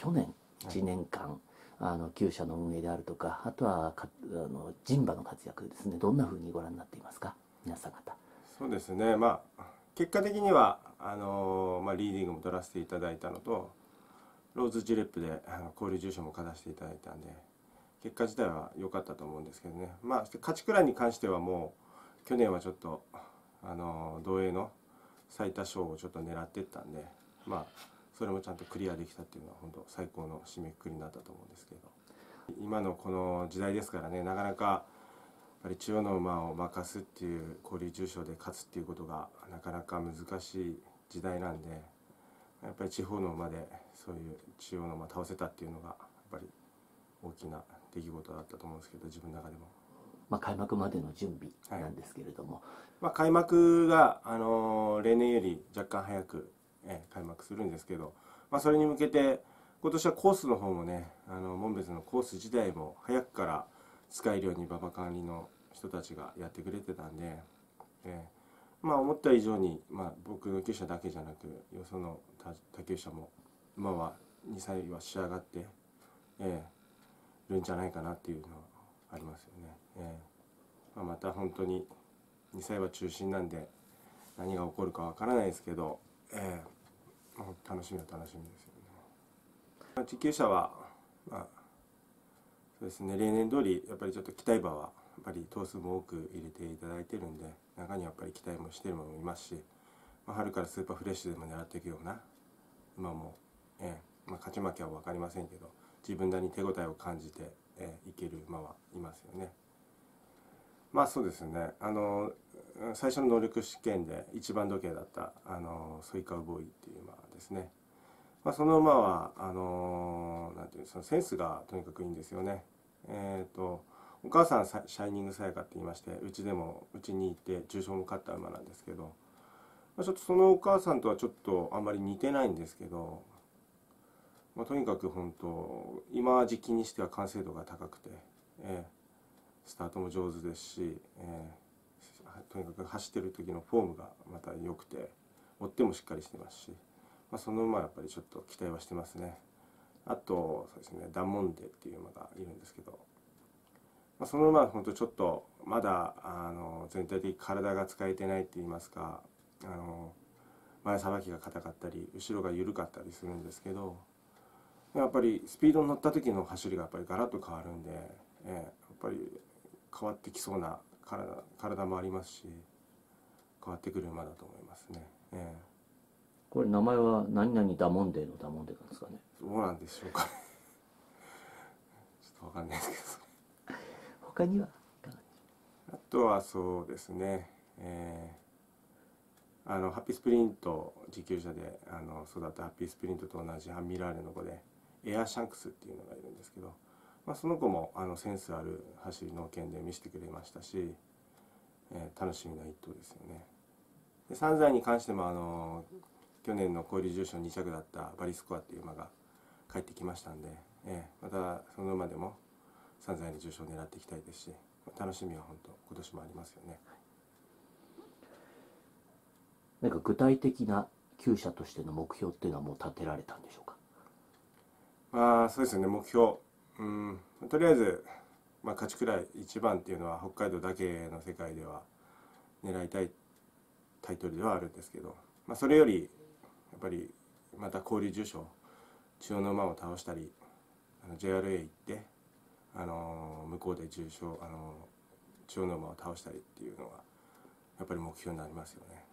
去年1年間、あの厩舎の運営であるとかあとはかあの人馬の活躍ですね。どんなふうにご覧になっていますか？皆さん方。そうですね。まあ結果的にはあの、まあ、リーディングも取らせていただいたのとローズジレップであの交流重賞も勝たせていただいたんで結果自体は良かったと思うんですけどね。まあ勝ちくらいに関してはもう去年はちょっとあの同営の最多勝をちょっと狙っていったんでまあそれもちゃんとクリアできたっていうのは本当最高の締めくくりになったと思うんですけど。今のこの時代ですからねなかなかやっぱり中央の馬を任すっていう交流重賞で勝つっていうことがなかなか難しい時代なんでやっぱり地方の馬でそういう中央の馬倒せたっていうのがやっぱり大きな出来事だったと思うんですけど自分の中でも。まあ、開幕までの準備なんですけれども、はい、まあ、開幕が、あの例年より若干早くえ開幕するんですけど、まあ、それに向けて今年はコースの方もねあの門別のコース自体も早くから使えるように馬場管理の人たちがやってくれてたんで、えー、まあ思った以上に、まあ、僕の厩舎だけじゃなくよその他厩舎も馬は2歳は仕上がって、えー、るんじゃないかなっていうのはありますよね。えーまあ、また本当に2歳は中心なんで何が起こるかわからないですけどええ楽しみは楽しみですよね。地球車はまあそうですね。例年通りやっぱりちょっと期待馬はやっぱり頭数も多く入れていただいてるんで中にやっぱり期待もしてる馬もいますし、まあ、春からスーパーフレッシュでも狙っていくような馬も、ええまあ、勝ち負けは分かりませんけど自分なりに手応えを感じて、ええ、いける馬はいますよね。まあそうですね。あの最初の能力試験で一番時計だったあのソイカウボーイっていう馬ですね、まあ、その馬はあのなんていうそのセンスがとにかくいいんですよね。え、ー、とお母さんシャイニングサヤカって言いましてうちでもうちに行って重賞も勝った馬なんですけど、まあ、ちょっとそのお母さんとはちょっとあんまり似てないんですけど、まあ、とにかく本当今時期にしては完成度が高くて、えースタートも上手ですし、えー、とにかく走ってる時のフォームがまた良くて追ってもしっかりしてますし、まあ、その馬はやっぱりちょっと期待はしてますね。あとそうですねダンモンデっていう馬がいるんですけど、まあ、その馬は本当ちょっとまだあの全体的に体が使えてないって言いますかあの前さばきが硬かったり後ろが緩かったりするんですけどやっぱりスピードに乗った時の走りがやっぱりガラッと変わるんで、えー、やっぱり変わってきそうな体体もありますし変わってくる馬だと思いますね。えー、これ名前は何々ダモンデのダモンデなんですかね？どうなんでしょうか、ね、ちょっとわかんないですけど。他にはあとはそうですね。えー、あのハッピースプリント持久者であの育ったハッピースプリントと同じハンミラーレの子でエアシャンクスっていうのがいるんですけど。まあ、その子もあのセンスある走りの件で見せてくれましたし、えー、楽しみな一頭ですよね。で3歳に関してもあの去年の交流重賞2着だったバリスコアっていう馬が帰ってきましたんで、えー、またその馬でも3歳の重賞を狙っていきたいですし楽しみは本当今年もありますよね。なんか具体的な厩舎としての目標っていうのはもう立てられたんでしょうか？まあそうですね目標うんとりあえず、まあ、勝ちくらい一番っていうのは北海道だけの世界では狙いたいタイトルではあるんですけど、まあ、それよりやっぱりまた交流受賞千代の馬を倒したりあの JRA 行ってあの向こうで重賞あの千代の馬を倒したりっていうのがやっぱり目標になりますよね。